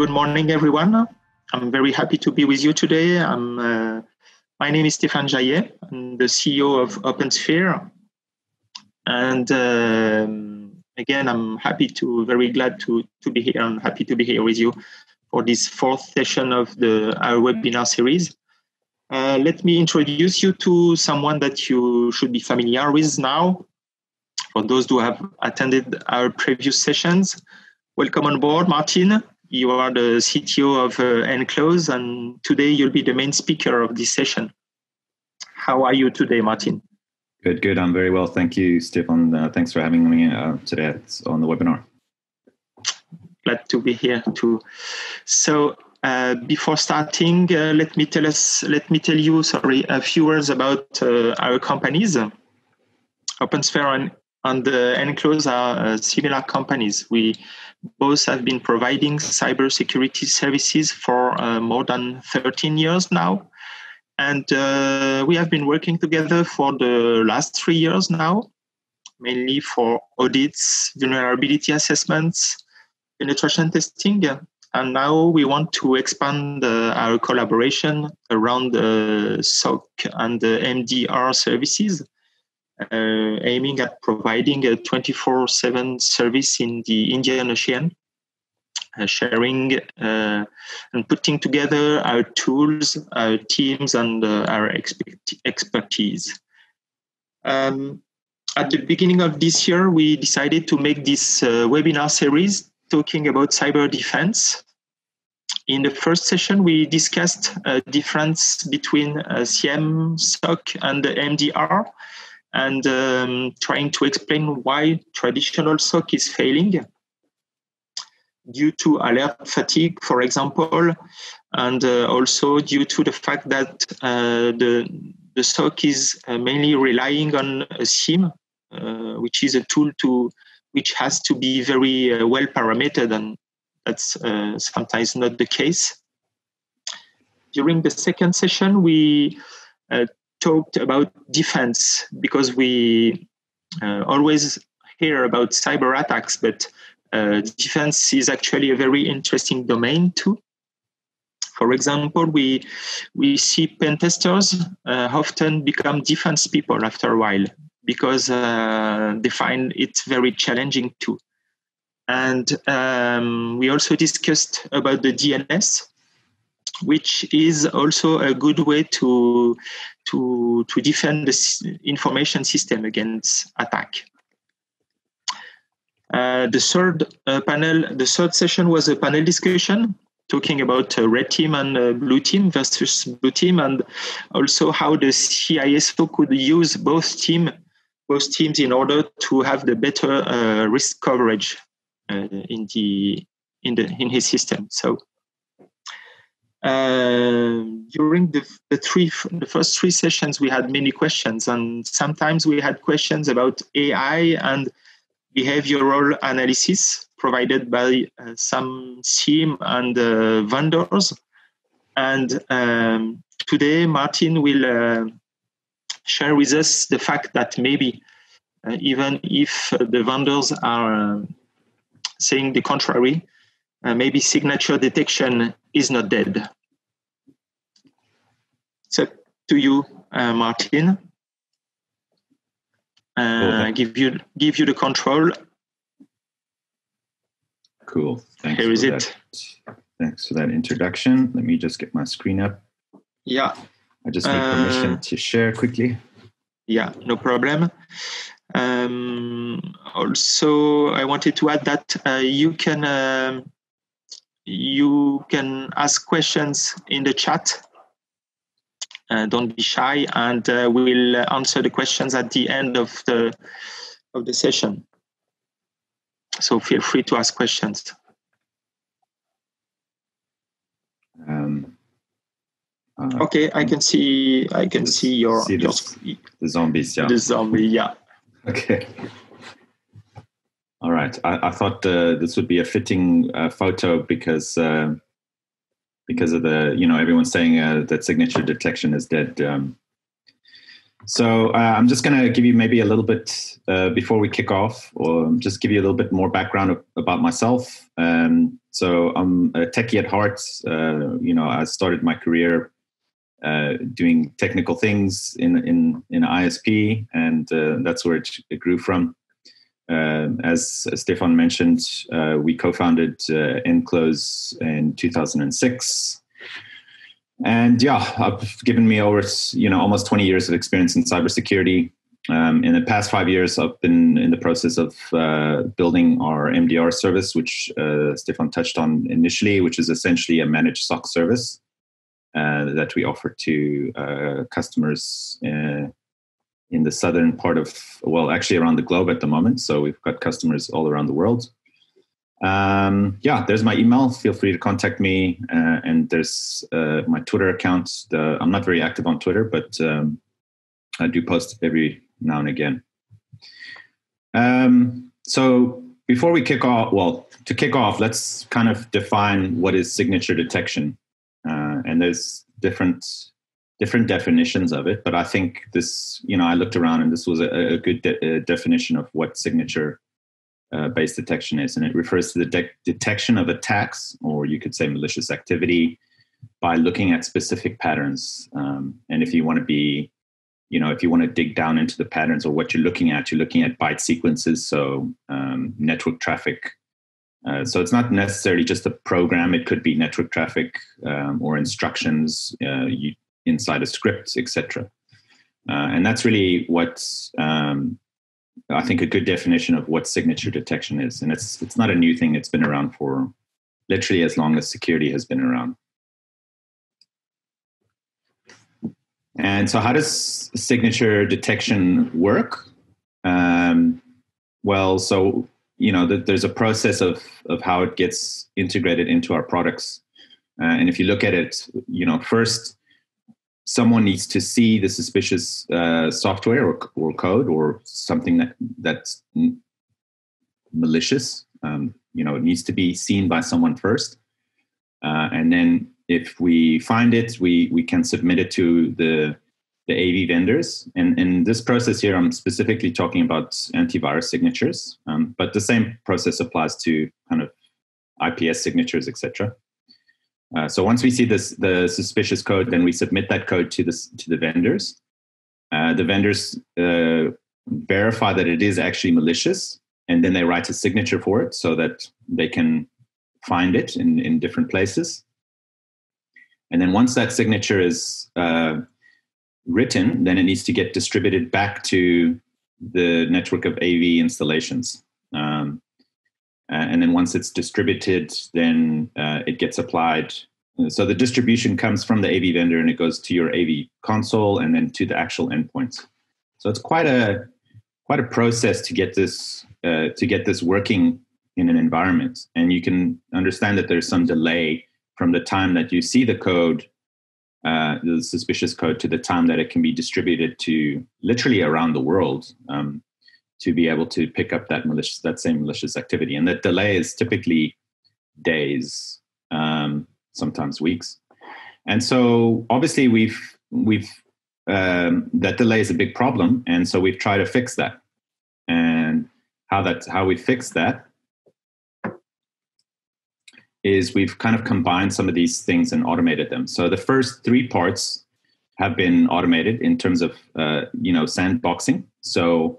Good morning, everyone. I'm very happy to be with you today. I'm, uh, my name is Stéphane Jaillet. I'm the CEO of OpenSphere. And um, again, I'm happy to, very glad to, to be here. I'm happy to be here with you for this fourth session of the our webinar series. Uh, let me introduce you to someone that you should be familiar with now. For those who have attended our previous sessions, welcome on board, Martin. You are the CTO of uh, Nclose, and today you'll be the main speaker of this session. How are you today, Martin? Good, good. I'm very well. Thank you, Stefan. Uh, thanks for having me uh, today on the webinar. Glad to be here too. So, uh, before starting, uh, let me tell us, let me tell you, sorry, a few words about uh, our companies. OpenSphere and, and uh, Nclose are uh, similar companies. We both have been providing cybersecurity services for uh, more than 13 years now. And we have been working together for the last three years now, mainly for audits, vulnerability assessments, penetration testing, and now we want to expand uh, our collaboration around the SOC and the MDR services, uh, aiming at providing a 24 7 service in the Indian Ocean. Uh, sharing uh, and putting together our tools, our teams, and uh, our expertise. Um, at the beginning of this year, we decided to make this uh, webinar series talking about cyber defense. In the first session, we discussed a difference between uh, SIEM, SOC, and the MDR, and um, trying to explain why traditional SOC is failing due to alert fatigue, for example, and uh, also due to the fact that uh, the, the SOC is uh, mainly relying on a SIEM, uh, which is a tool to which has to be very uh, well parametered, and that's uh, sometimes not the case. During the second session, we talked about defense because we uh, always hear about cyber attacks, but uh, defense is actually a very interesting domain too. For example, we we see pen testers uh, often become defense people after a while because uh, they find it very challenging too. And um, we also discussed about the DNS, which is also a good way to to to defend the information system against attack. Uh, the third uh, panel, the third session was a panel discussion talking about uh, red team and uh, blue team versus blue team, and also how the CISO could use both team both teams in order to have the better uh, risk coverage uh, in the in the in his system. So uh, during the, the three the first three sessions, we had many questions, and sometimes we had questions about AI and behavioral analysis provided by uh, some SIEM and uh, vendors. And um, today, Martin will uh, share with us the fact that maybe uh, even if the vendors are saying the contrary, uh, maybe signature detection is not dead. So to you, uh, Martin. Uh, give you give you the control. Cool. Thanks Here is that. it. Thanks for that introduction. Let me just get my screen up. Yeah. I just need permission uh, to share quickly. Yeah, no problem. Um, also, I wanted to add that uh, you can uh, you can ask questions in the chat. Uh, don't be shy, and uh, we'll answer the questions at the end of the of the session. So feel free to ask questions. Um, uh, okay, I can see. I can see your, see your the zombies. Yeah. The zombie. Yeah. Okay. All right. I, I thought uh, this would be a fitting uh, photo because uh, because of the you know everyone's saying uh, that signature detection is dead. Um, so uh, I'm just going to give you maybe a little bit uh, before we kick off, or just give you a little bit more background about myself. Um, So I'm a techie at heart. You know, I started my career uh, doing technical things in in in ISP, and uh, that's where it, it grew from. Uh, as Stefan mentioned, uh, we co-founded uh, Nclose in 2006, and yeah, I've given me over you know almost 20 years of experience in cybersecurity. Um, in the past five years, I've been in the process of uh, building our MDR service, which uh, Stefan touched on initially, which is essentially a managed SOC service uh, that we offer to customers in the southern part of, well, actually around the globe at the moment. So we've got customers all around the world. Um, yeah, there's my email. Feel free to contact me. Uh, and there's my Twitter account. The, I'm not very active on Twitter, but um, I do post every now and again. Um, so before we kick off, well, to kick off, let's kind of define what is signature detection. Uh, and there's different different definitions of it, but I think this, you know, I looked around and this was a, a good de- a definition of what signature uh, based detection is, and it refers to the de- detection of attacks, or you could say malicious activity, by looking at specific patterns. Um, and if you want to be you know, if you want to dig down into the patterns or what you're looking at, you're looking at byte sequences, so um, network traffic. Uh, so it's not necessarily just a program; it could be network traffic um, or instructions uh, you, inside a script, etc. Uh, and that's really what um, I think a good definition of what signature detection is. And it's it's not a new thing; it's been around for literally as long as security has been around. And so, how does signature detection work? Um, well, so you know, the, there's a process of of how it gets integrated into our products. Uh, and if you look at it, you know, first someone needs to see the suspicious uh, software or, or code or something that that's malicious. Um, you know, it needs to be seen by someone first, uh, and then if we find it, we we can submit it to the the AV vendors. And in this process here, I'm specifically talking about antivirus signatures, um, but the same process applies to kind of IPS signatures, etc. Uh, so once we see this the suspicious code, then we submit that code to the to the vendors. Uh, the vendors uh, verify that it is actually malicious, and then they write a signature for it so that they can find it in, in different places. And then once that signature is uh, written, then it needs to get distributed back to the network of AV installations. Um, and then once it's distributed, then uh, it gets applied. So the distribution comes from the AV vendor and it goes to your AV console and then to the actual endpoints. So it's quite a quite a process to get this uh, to get this working in an environment. And you can understand that there's some delay from the time that you see the code, uh, the suspicious code, to the time that it can be distributed to literally around the world um, to be able to pick up that malicious, that same malicious activity. And that delay is typically days, um, sometimes weeks. And so, obviously, we've we've um, that delay is a big problem, and so we've tried to fix that. And how that how we fix that is we've kind of combined some of these things and automated them. So the first three parts have been automated in terms of uh, you know sandboxing. So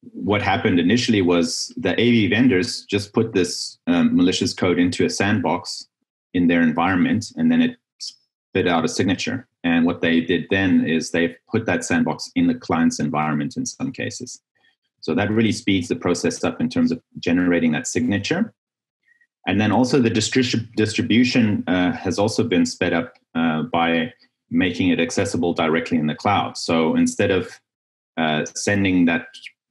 what happened initially was the AV vendors just put this um, malicious code into a sandbox in their environment, and then it spit out a signature. And what they did then is they put that sandbox in the client's environment in some cases. So that really speeds the process up in terms of generating that signature and then also the distri- distribution uh, has also been sped up uh, by making it accessible directly in the cloud. So instead of uh, sending that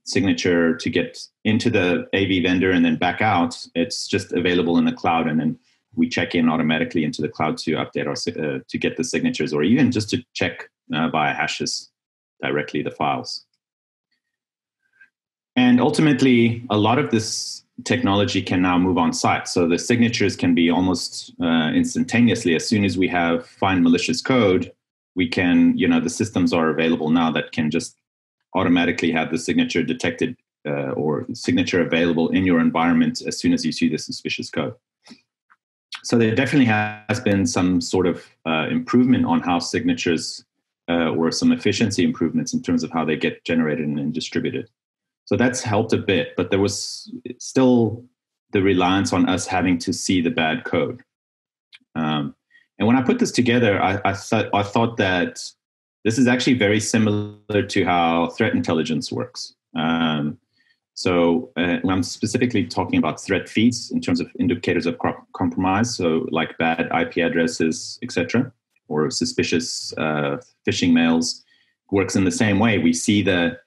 signature to get into the AV vendor and then back out, it's just available in the cloud, and then we check in automatically into the cloud to update our uh, to get the signatures, or even just to check uh, via hashes directly the files. And ultimately, a lot of this technology can now move on site. So the signatures can be almost uh, instantaneously. As soon as we have find malicious code, we can, you know, the systems are available now that can just automatically have the signature detected uh, or signature available in your environment as soon as you see the suspicious code. so there definitely has been some sort of uh, improvement on how signatures uh, or some efficiency improvements in terms of how they get generated and distributed. So that's helped a bit, but there was still the reliance on us having to see the bad code. Um, and when I put this together, I, I, thought I thought that this is actually very similar to how threat intelligence works. Um, so uh, I'm specifically talking about threat feeds in terms of indicators of compromise, so like bad IP addresses, etc., or suspicious uh, phishing mails. Works in the same way. We see the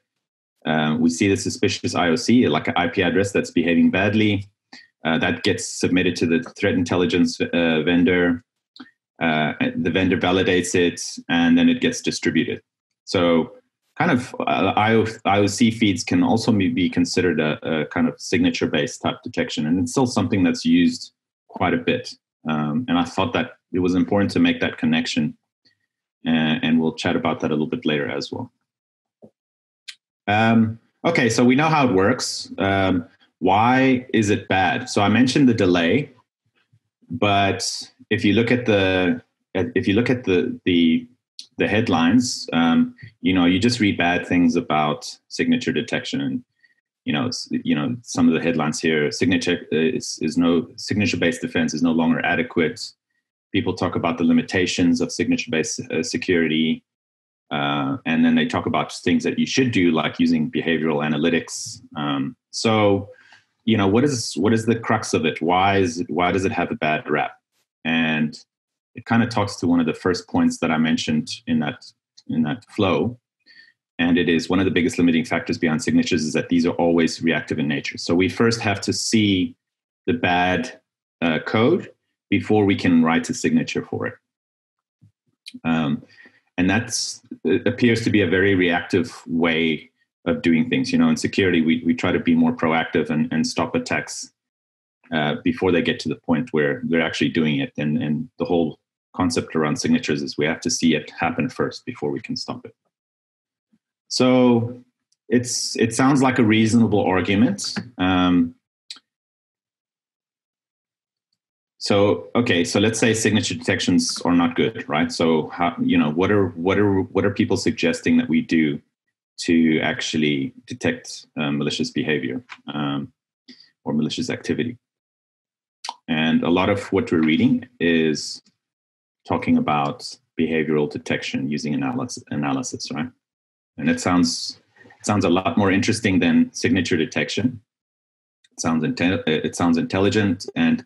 uh, we see the suspicious IOC, like an IP address that's behaving badly. Uh, that gets submitted to the threat intelligence uh, vendor. Uh, the vendor validates it, and then it gets distributed. So, kind of uh, IOC feeds can also be considered a, a kind of signature-based type detection, and it's still something that's used quite a bit. Um, and I thought that it was important to make that connection, and, and we'll chat about that a little bit later as well. Um, okay, so we know how it works. Um, why is it bad? So I mentioned the delay, but if you look at the if you look at the the the headlines, um, you know, you just read bad things about signature detection, you know, you know, some of the headlines here: signature uh, is, is no signature based defense is no longer adequate. People talk about the limitations of signature based uh, security. Uh, and then they talk about things that you should do, like using behavioral analytics. Um, so, you know, what is what is the crux of it? Why is why does it have a bad rap? And it kind of talks to one of the first points that I mentioned in that in that flow. And it is one of the biggest limiting factors beyond signatures is that these are always reactive in nature. So we first have to see the bad uh, code before we can write a signature for it. Um, and that's appears to be a very reactive way of doing things. You know, in security, we we try to be more proactive and, and stop attacks uh, before they get to the point where they're actually doing it. And and the whole concept around signatures is we have to see it happen first before we can stop it. So it's it sounds like a reasonable argument. Um, so okay so let's say signature detections are not good right so how you know what are what are what are people suggesting that we do to actually detect um, malicious behavior um, or malicious activity. And a lot of what we're reading is talking about behavioral detection using analysis right? And it sounds it sounds a lot more interesting than signature detection. It sounds inte- it sounds intelligent and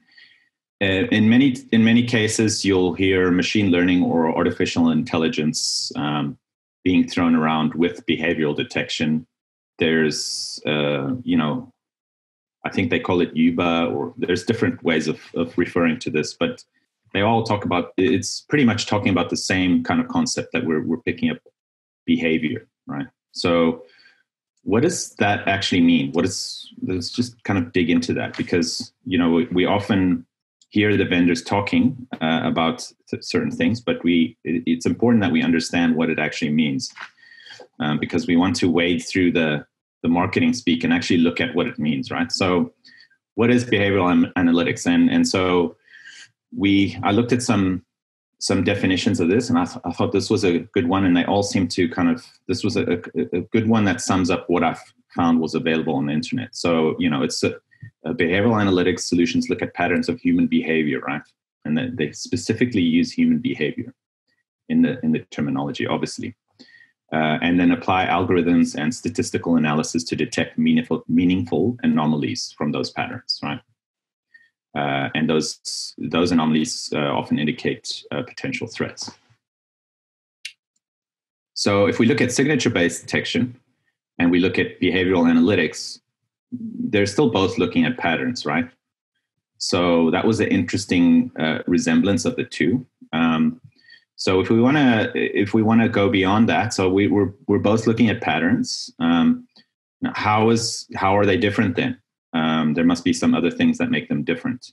uh, in many in many cases, you'll hear machine learning or artificial intelligence um, being thrown around with behavioral detection. There's, uh, you know, I think they call it UEBA, or there's different ways of, of referring to this, but they all talk about it's pretty much talking about the same kind of concept that we're we're picking up behavior, right? So, what does that actually mean? What is let's just kind of dig into that because you know we, we often hear the vendors talking uh, about certain things, but we it, it's important that we understand what it actually means um, because we want to wade through the the marketing speak and actually look at what it means, right? So, what is behavioral analytics? And and so we I looked at some some definitions of this, and I, th- I thought this was a good one, and they all seem to kind of this was a, a, a good one that sums up what I've found was available on the internet. So you know, it's a, uh, behavioral analytics solutions look at patterns of human behavior, right? And they, they specifically use human behavior in the in the terminology, obviously, uh, and then apply algorithms and statistical analysis to detect meaningful meaningful anomalies from those patterns, right? Uh, and those those anomalies uh, often indicate uh, potential threats. So, if we look at signature-based detection, and we look at behavioral analytics, they're still both looking at patterns, right? So that was an interesting uh, resemblance of the two. Um, so if we want to, if we want to go beyond that, so we, we're we're both looking at patterns. Um, how is how are they different then? Um, there must be some other things that make them different.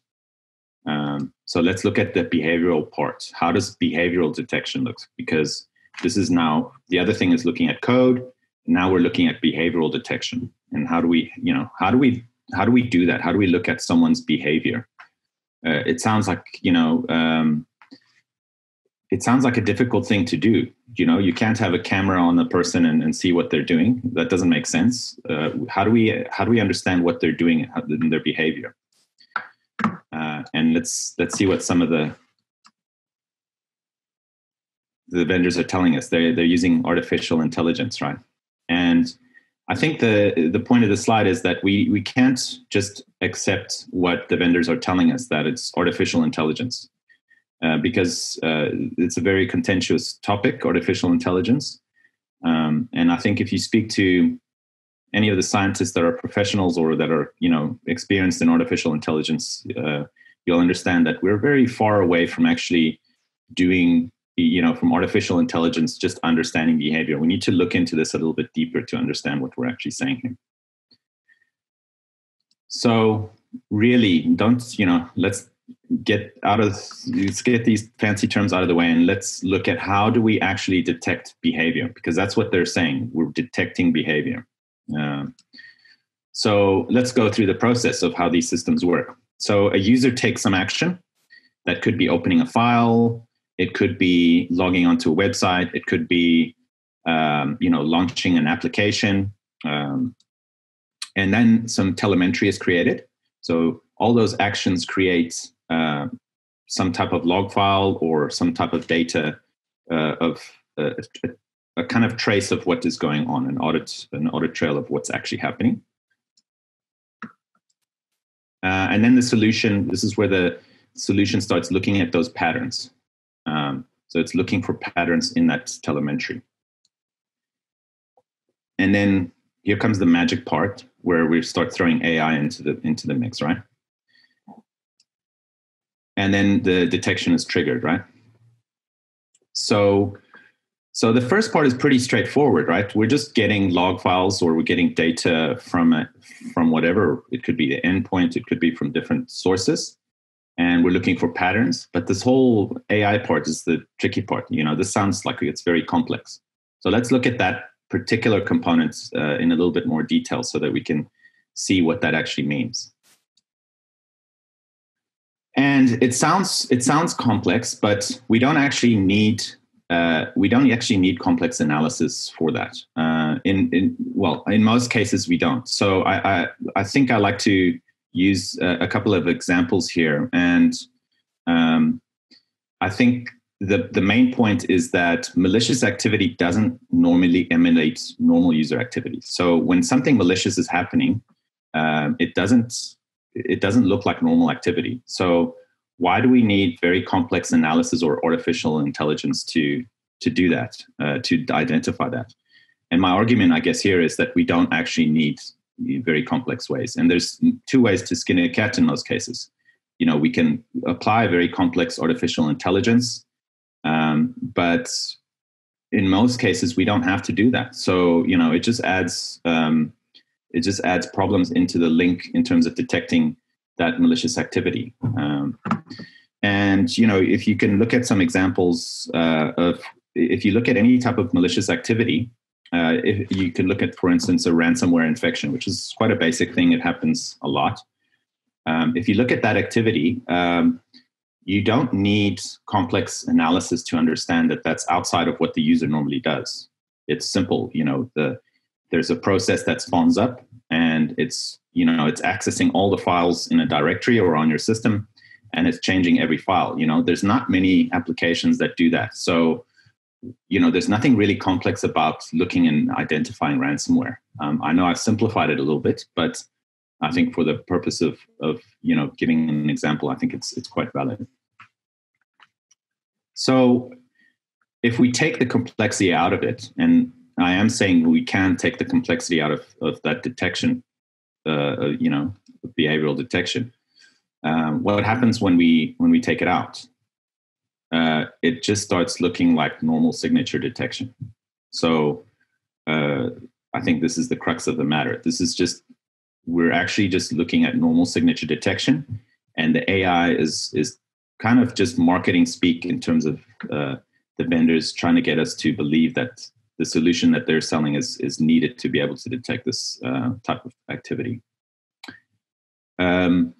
Um, so let's look at the behavioral part. How does behavioral detection look? Because this is now the other thing is looking at code. Now we're looking at behavioral detection and how do we you know how do we how do we do that? How do we look at someone's behavior? Uh, it sounds like you know um, it sounds like a difficult thing to do. You know you can't have a camera on the person and, and see what they're doing. That doesn't make sense. Uh, how do we how do we understand what they're doing in their behavior? Uh, and let's let's see what some of the the vendors are telling us. They're they're using artificial intelligence right? And I think the the point of the slide is that we we can't just accept what the vendors are telling us that it's artificial intelligence, uh, because uh, it's a very contentious topic, artificial intelligence. Um, and I think if you speak to any of the scientists that are professionals or that are you know experienced in artificial intelligence, uh, you'll understand that we're very far away from actually doing you know from artificial intelligence just understanding behavior. We need to look into this a little bit deeper to understand what we're actually saying here. So really don't you know let's get out of let's get these fancy terms out of the way and let's look at how do we actually detect behavior because that's what they're saying. We're detecting behavior. Uh, so let's go through the process of how these systems work. So a user takes some action that could be opening a file it could be logging onto a website. It could be, um, you know, launching an application. Um, and then some telemetry is created. So all those actions create uh, some type of log file or some type of data uh, of uh, a, kind of trace of what is going on, an audit, an audit trail of what's actually happening. Uh, and then the solution, this is where the solution starts looking at those patterns. So it's looking for patterns in that telemetry. And then here comes the magic part where we start throwing AI into the into the mix, right? And then the detection is triggered, right? So so the first part is pretty straightforward, right? We're just getting log files or we're getting data from a, from whatever. It could be the endpoint, it could be from different sources and we're looking for patterns. But this whole AI part is the tricky part. You know, this sounds like it's very complex. So let's look at that particular component uh, in a little bit more detail so that we can see what that actually means. And it sounds it sounds complex, but we don't actually need uh, we don't actually need complex analysis for that. Uh, in, in well, in most cases we don't. So I, I I think I like to use a, a couple of examples here. And um, I think the, the main point is that malicious activity doesn't normally emulate normal user activity. So when something malicious is happening, um, it doesn't it doesn't look like normal activity. So why do we need very complex analysis or artificial intelligence to to do that uh, to identify that? And my argument, I guess, here is that we don't actually need very complex ways. And there's two ways to skin a cat in those cases. You know, we can apply very complex artificial intelligence, um, but in most cases we don't have to do that. So you know, it just adds um, it just adds problems into the link in terms of detecting that malicious activity. Um, and you know, if you can look at some examples uh, of if you look at any type of malicious activity, uh, if you can look at, for instance, a ransomware infection, which is quite a basic thing. It happens a lot. Um, if you look at that activity, um, you don't need complex analysis to understand that that's outside of what the user normally does. It's simple. You know, the there's a process that spawns up, and it's you know it's accessing all the files in a directory or on your system, and it's changing every file. You know, there's not many applications that do that. So you know, there's nothing really complex about looking and identifying ransomware. Um, I know I've simplified it a little bit, but I think for the purpose of, of you know, giving an example, I think it's, it's quite valid. So if we take the complexity out of it, and I am saying we can take the complexity out of, of that detection, uh, you know, behavioral detection. Um, what happens when we when we take it out? Uh, it just starts looking like normal signature detection. So uh, I think this is the crux of the matter. This is just we're actually just looking at normal signature detection, and the AI is is kind of just marketing speak in terms of uh, the vendors trying to get us to believe that the solution that they're selling is is needed to be able to detect this uh, type of activity. Um,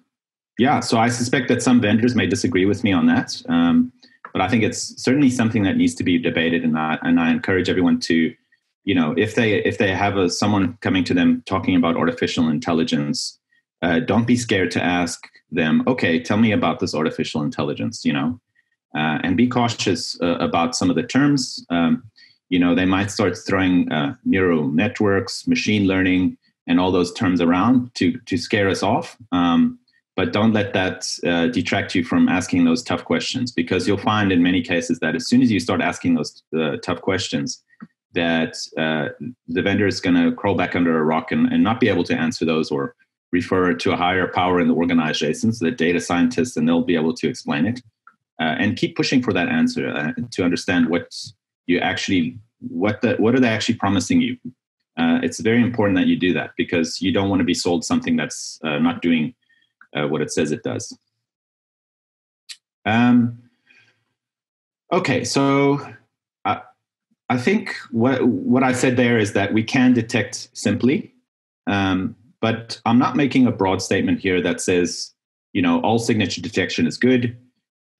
yeah, so I suspect that some vendors may disagree with me on that, um, but I think it's certainly something that needs to be debated, and I, and I encourage everyone to, you know, if they if they have a, someone coming to them talking about artificial intelligence, uh, don't be scared to ask them, okay, tell me about this artificial intelligence, you know, uh, and be cautious uh, about some of the terms. Um, you know, they might start throwing uh, neural networks, machine learning, and all those terms around to to scare us off. Um, but don't let that uh, detract you from asking those tough questions because you'll find in many cases that as soon as you start asking those uh, tough questions that uh, the vendor is going to crawl back under a rock and, and, not be able to answer those or refer to a higher power in the organization so the data scientists and they'll be able to explain it. Uh, and keep pushing for that answer uh, to understand what you actually what the what are they actually promising you? Uh, it's very important that you do that because you don't want to be sold something that's not doing uh, what it says it does. Um, okay, so I, I think what what I said there is that we can detect simply, um, but I'm not making a broad statement here that says you know all signature detection is good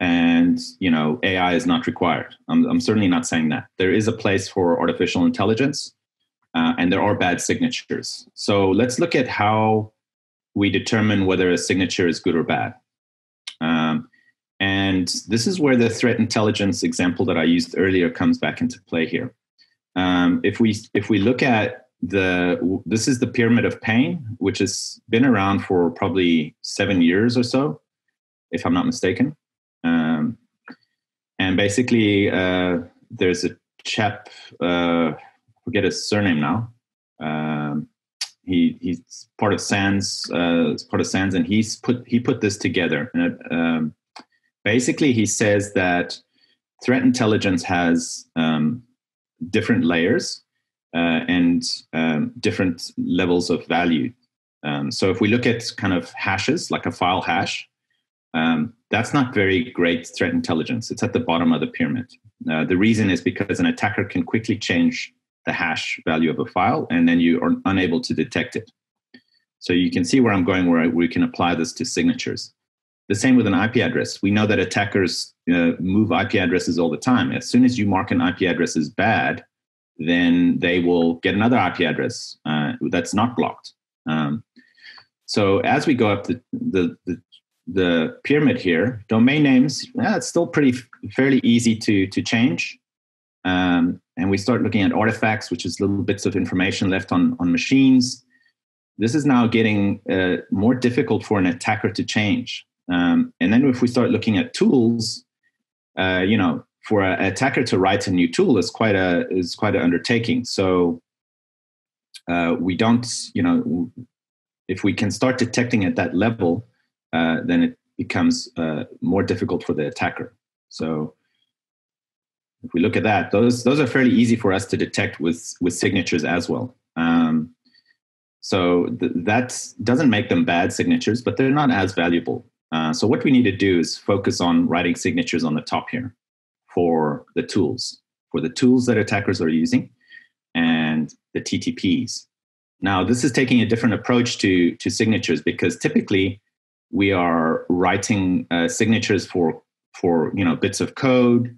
and you know AI is not required. I'm, I'm certainly not saying that. There is a place for artificial intelligence, uh, and there are bad signatures. So let's look at how we determine whether a signature is good or bad. Um, and this is where the threat intelligence example that I used earlier comes back into play here. Um, if we if we look at the this is the pyramid of pain, which has been around for probably seven years or so, if I'm not mistaken. Um, and basically, uh, there's a chap, uh, forget his surname now. Um, he he's part of SANS, uh, part of SANS, and he's put he put this together. And um, basically, he says that threat intelligence has um, different layers uh, and um, different levels of value. Um, so, if we look at kind of hashes, like a file hash, um, that's not very great threat intelligence. It's at the bottom of the pyramid. Uh, the reason is because an attacker can quickly change the hash value of a file, and then you are unable to detect it. So you can see where I'm going, where we can apply this to signatures. The same with an IP address. We know that attackers uh, move IP addresses all the time. As soon as you mark an IP address as bad, then they will get another IP address uh, that's not blocked. Um, so as we go up the, the, the, the pyramid here, domain names, yeah, it's still pretty fairly easy to, to change. Um, and we start looking at artifacts, which is little bits of information left on, on machines. This is now getting uh, more difficult for an attacker to change. Um, and then if we start looking at tools, uh, you know, for an attacker to write a new tool is quite a is quite an undertaking. So uh, we don't, you know, if we can start detecting at that level, uh, then it becomes uh, more difficult for the attacker. So if we look at that, those those are fairly easy for us to detect with with signatures as well. Um, so th- that doesn't make them bad signatures, but they're not as valuable. Uh, so what we need to do is focus on writing signatures on the top here for the tools, for the tools that attackers are using, and the TTPs. Now, this is taking a different approach to to signatures because typically we are writing uh, signatures for for you know bits of code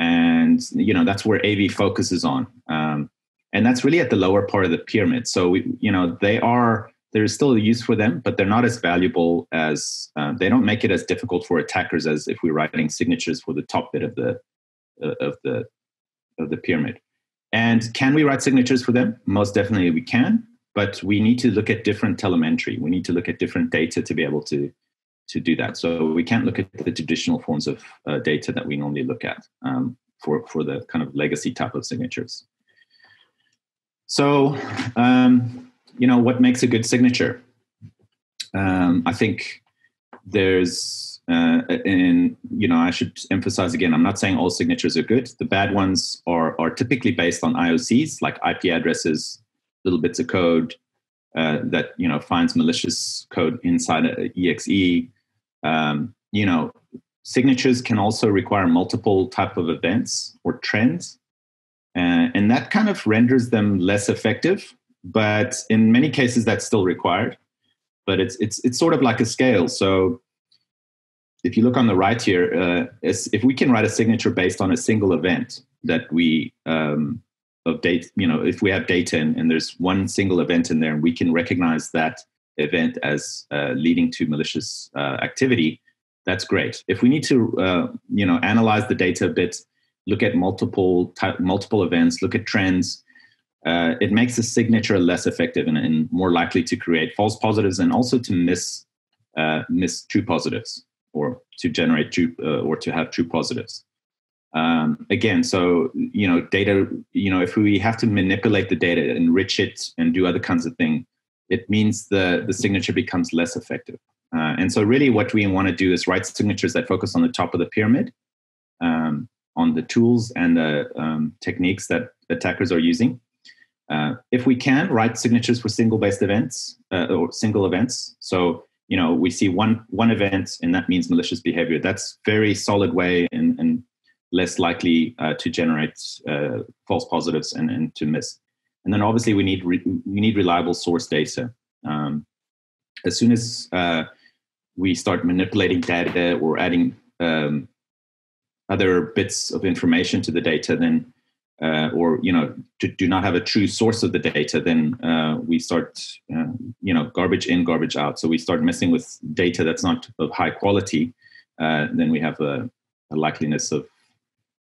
and you know that's where AV focuses on, um, and that's really at the lower part of the pyramid. So we, you know, they are there is still a use for them, but they're not as valuable as uh, they don't make it as difficult for attackers as if we're writing signatures for the top bit of the uh, of the of the pyramid. And can we write signatures for them? Most definitely we can, but we need to look at different telemetry. We need to look at different data to be able to to do that. So we can't look at the traditional forms of uh, data that we normally look at um, for, for the kind of legacy type of signatures. So, um, you know, what makes a good signature? Um, I think there's, uh, you know, I should emphasize again, I'm not saying all signatures are good. The bad ones are, are typically based on IOCs, like IP addresses, little bits of code, uh, that you know finds malicious code inside an exe um, you know, signatures can also require multiple type of events or trends, uh, and that kind of renders them less effective. But in many cases, that's still required. But it's it's it's sort of like a scale. So if you look on the right here, uh, if we can write a signature based on a single event that we um, of date, you know, if we have data and, and, there's one single event in there, and we can recognize that event as uh, leading to malicious uh, activity, that's great. If we need to, uh, you know, analyze the data a bit, look at multiple type, multiple events, look at trends, uh, it makes the signature less effective and, and, more likely to create false positives and also to miss uh, miss true positives or to generate true uh, or to have true positives. Um, again, so you know, data. You know, if we have to manipulate the data, enrich it, and do other kinds of things, it means the the signature becomes less effective. Uh, and so, really, what we want to do is write signatures that focus on the top of the pyramid, um, on the tools and the um, techniques that attackers are using. Uh, if we can, write signatures for single-based events uh, or single events. So you know we see one one event and that means malicious behavior that's very solid way and, and less likely uh, to generate uh, false positives and, and to miss and then obviously we need re- we need reliable source data um, as soon as uh, we start manipulating data or adding um, other bits of information to the data then uh, or you know to do not have a true source of the data, then uh, we start uh, you know garbage in, garbage out. So we start messing with data that's not of high quality. Uh, then we have a, a likeliness of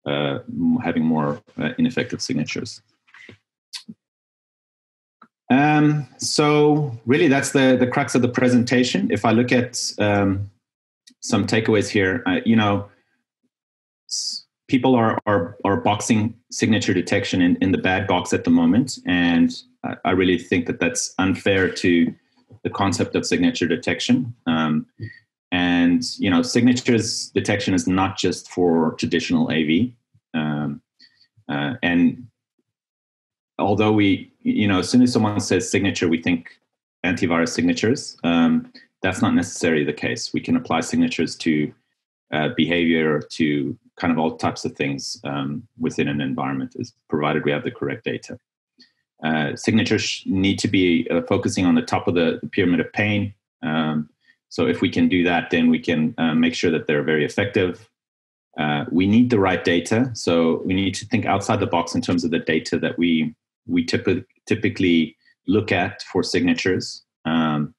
uh, having more uh, ineffective signatures. Um, so really, that's the the crux of the presentation. If I look at um, some takeaways here, you know people are, are, are boxing signature detection in, in the bad box at the moment. And I, I really think that that's unfair to the concept of signature detection. Um, and, you know, signatures detection is not just for traditional AV. Um, uh, and although we, you know, as soon as someone says signature, we think antivirus signatures. Um, that's not necessarily the case. We can apply signatures to uh, behavior, to kind of all types of things um, within an environment, is provided we have the correct data. Uh, signatures need to be uh, focusing on the top of the, the pyramid of pain. Um, so if we can do that, then we can uh, make sure that they're very effective. Uh, we need the right data, so we need to think outside the box in terms of the data that we we typ- typically look at for signatures. Um,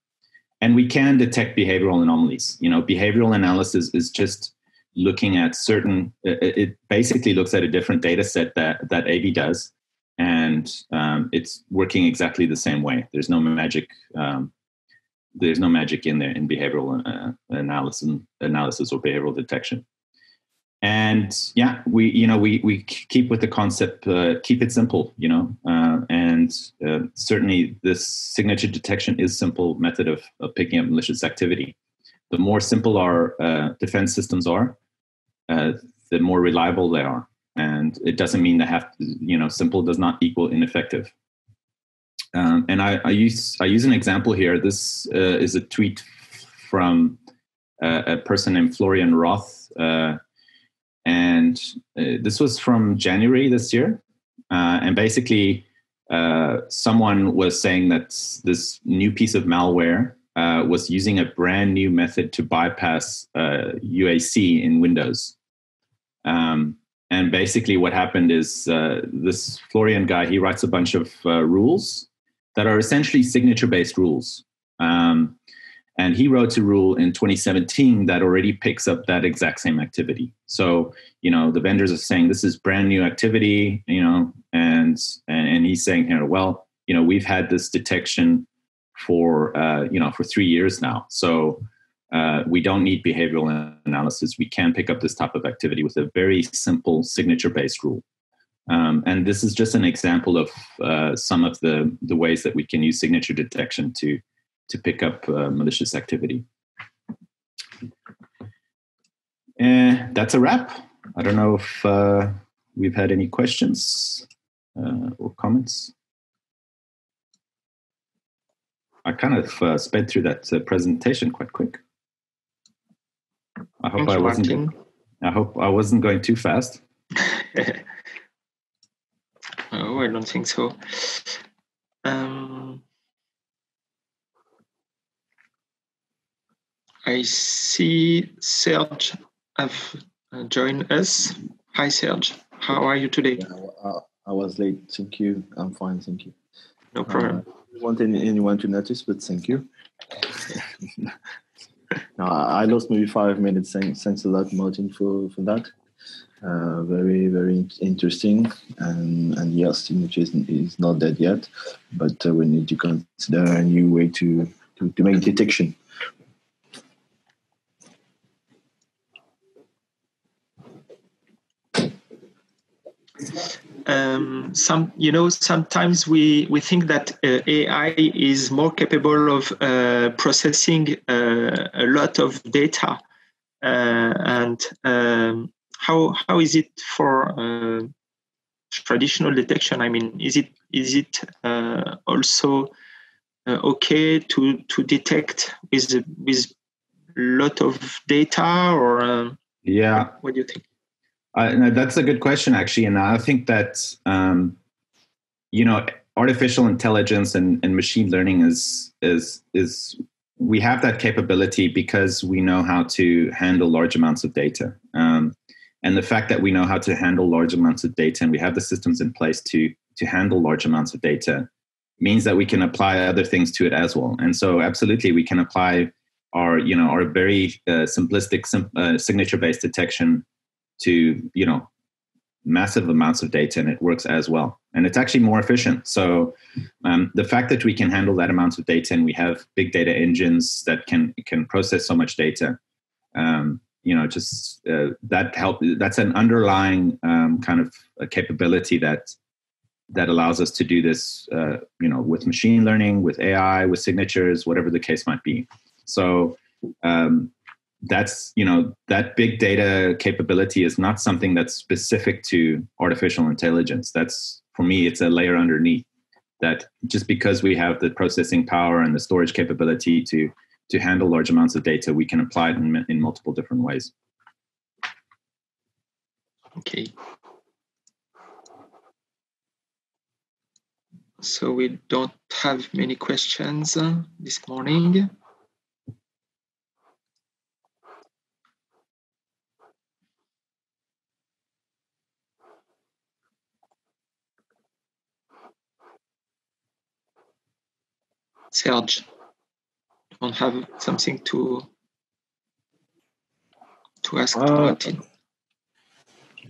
and we can detect behavioral anomalies. You know, behavioral analysis is just looking at certain it basically looks at a different data set that that AV does and um, it's working exactly the same way there's no magic um, there's no magic in there in behavioral uh, analysis analysis or behavioral detection and yeah we you know we we keep with the concept uh, keep it simple you know uh, and uh, certainly this signature detection is simple method of, of picking up malicious activity the more simple our uh, defense systems are uh, the more reliable they are. And it doesn't mean they have, you know, simple does not equal ineffective. Um, and I, I, use I use an example here. This uh, is a tweet from a person named Florian Roth, and uh, this was from January this year. Uh, and basically, someone was saying that this new piece of malware was using a brand new method to bypass UAC in Windows. Um, and basically, what happened is uh, this Florian guy he writes a bunch of uh, rules that are essentially signature-based rules. Um, and he wrote a rule in 2017 that already picks up that exact same activity. So you know the vendors are saying this is brand new activity, you know, and and he's saying here, well, you know, we've had this detection for uh, you know for three years now. So uh, we don't need behavioral analysis. We can pick up this type of activity with a very simple signature based rule. Um, and this is just an example of uh, some of the, the ways that we can use signature detection to, to pick up uh, malicious activity. And that's a wrap. I don't know if uh, we've had any questions uh, or comments. I kind of uh, sped through that uh, presentation quite quick. I hope I wasn't. Martin. I hope I wasn't going too fast. oh, I don't think so. Um, I see Serge have uh, joined us. Hi, Serge. How are you today? Yeah, I was late. Thank you. I'm fine. Thank you. No problem. Uh, I want any, anyone to notice, but thank you. no, I lost maybe five minutes. Thanks, thanks a lot, Martin, for, for that. Uh, very, very interesting. And, and yes, signature is, is not dead yet, but uh, we need to consider a new way to, to, to make detection. Um, some you know sometimes we we think that uh, AI is more capable of uh, processing uh, a lot of data, uh, and um, how how is it for uh, traditional detection? I mean, is it is it uh, also okay to to detect with with lot of data or yeah? What do you think? Uh, no, that's a good question, actually, and I think that um, you know artificial intelligence and, and machine learning is is is we have that capability because we know how to handle large amounts of data. Um, and the fact that we know how to handle large amounts of data and we have the systems in place to to handle large amounts of data means that we can apply other things to it as well. And so, absolutely, we can apply our you know our very uh, simplistic sim- uh, signature based detection to you know massive amounts of data and it works as well. And it's actually more efficient. So um, the fact that we can handle that amount of data and we have big data engines that can can process so much data um, you know just uh, that help that's an underlying um, kind of capability that that allows us to do this uh, you know with machine learning with ai with signatures whatever the case might be. So um, that's you know that big data capability is not something that's specific to artificial intelligence. That's for me it's a layer underneath that just because we have the processing power and the storage capability to to handle large amounts of data we can apply it in, in multiple different ways. Okay. So we don't have many questions uh, this morning Serge, don't have something to to ask uh, Martin?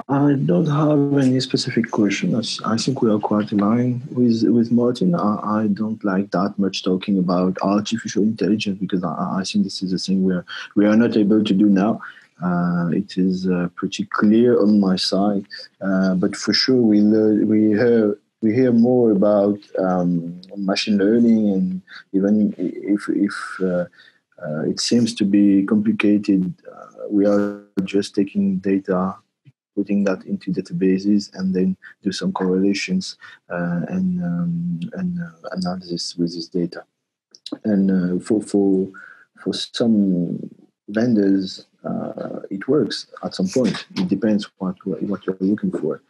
I don't have any specific questions. I think we are quite aligned with with Martin. I, I don't like that much talking about artificial intelligence because I, I think this is a thing where we are not able to do now. Uh, it is uh, pretty clear on my side, uh, but for sure we learn, we hear we hear more about um, machine learning, and even if if uh, uh, it seems to be complicated, uh, we are just taking data, putting that into databases, and then do some correlations uh, and um, and uh, analysis with this data. And uh, for for for some vendors, it works at some point. It depends what what you're looking for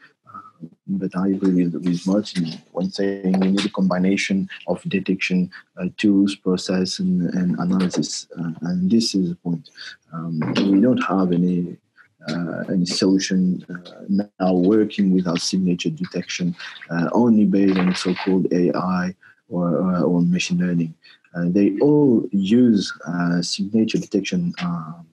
but I agree with, with Martin when saying we need a combination of detection uh, tools, process, and, and analysis. Uh, and this is the point. Um, we don't have any uh, any solution uh, now working without signature detection, uh, only based on so-called AI or, or, machine learning. Uh, they all use signature detection um,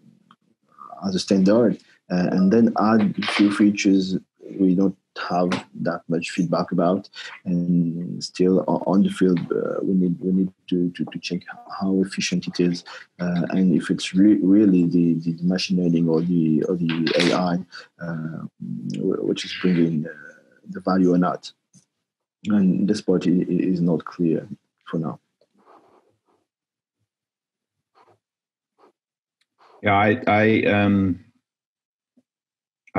as a standard, and then add a few features we don't have that much feedback about. And still on the field uh, we need we need to, to, to check how efficient it is uh, and if it's re- really the, the machine learning or the or the AI uh, which is bringing uh, the value or not. And this part is not clear for now. Yeah I I um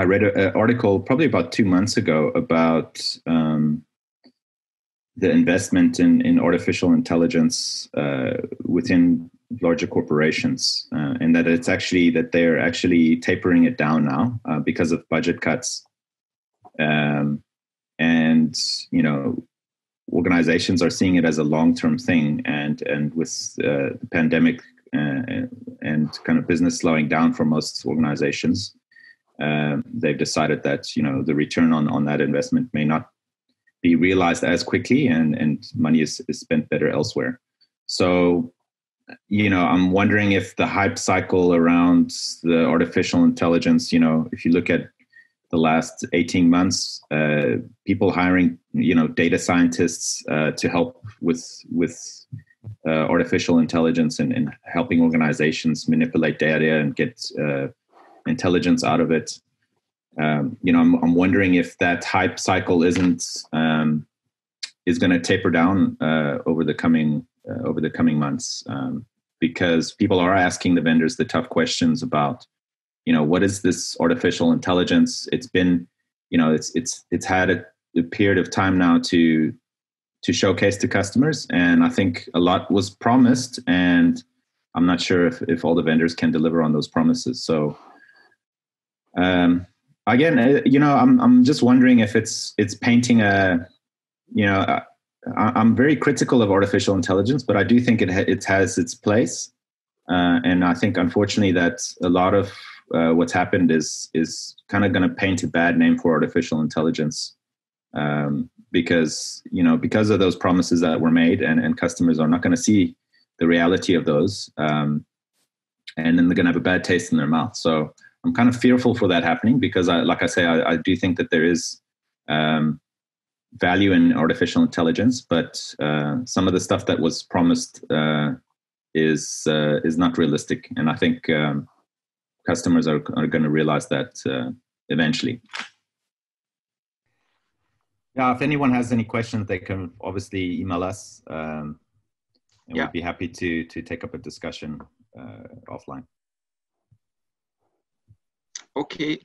I read an article probably about two months ago about um, the investment in, in artificial intelligence uh, within larger corporations, uh, and that it's actually that they're actually tapering it down now uh, because of budget cuts. Um, and you know, organizations are seeing it as a long term thing, and and with uh, the pandemic and, and kind of business slowing down for most organizations, uh, they've decided that you know the return on on that investment may not be realized as quickly, and and money is, is spent better elsewhere. So you know, I'm wondering if the hype cycle around the artificial intelligence, you know, if you look at the last 18 months, uh, people hiring, you know, data scientists uh, to help with with uh, artificial intelligence and, and, helping organizations manipulate data and get uh, intelligence out of it. Um, you know, I'm, I'm, wondering if that hype cycle isn't um, is going to taper down uh, over the coming uh, over the coming months. Um, because people are asking the vendors the tough questions about you know what is this artificial intelligence? It's been you know it's it's it's had a, a period of time now to to showcase to customers and i think a lot was promised and i'm not sure if, if all the vendors can deliver on those promises. So um, again uh, you know i'm i'm just wondering if it's it's painting a you know I'm very critical of artificial intelligence, but I do think it ha- it has its place, uh, and I think unfortunately that a lot of uh, what's happened is is kind of going to paint a bad name for artificial intelligence, um, because you know because of those promises that were made, and and customers are not going to see the reality of those, um, and then they're going to have a bad taste in their mouth. So I'm kind of fearful for that happening because I, like I say, I, I do think that there is. Um, value in artificial intelligence, but uh, some of the stuff that was promised uh, is uh, is not realistic, and I think um, customers are are going to realize that uh, eventually. Yeah, if anyone has any questions, they can obviously email us, um, and yeah. we'd be happy to to take up a discussion uh, offline. Okay,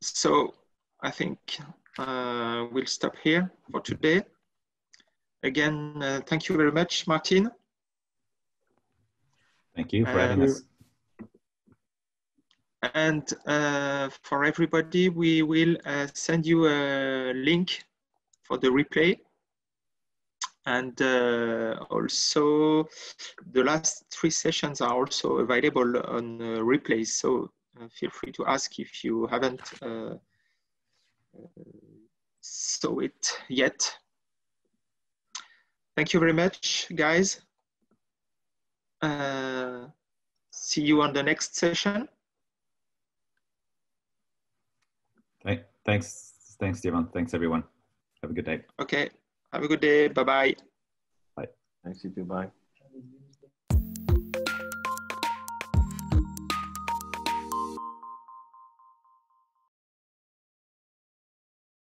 so I think uh, we'll stop here for today. Again, uh, thank you very much, Martin. Thank you for having us. And uh, for everybody, we will uh, send you a link for the replay. And uh, also, the last three sessions are also available on uh, replays. So Uh, feel free to ask if you haven't uh, uh, saw it yet. Thank you very much, guys. Uh, see you on the next session. Thanks, thanks, Stefan. Thanks, everyone. Have a good day. Okay. Have a good day. Bye-bye. Bye. Thanks, you too. Bye.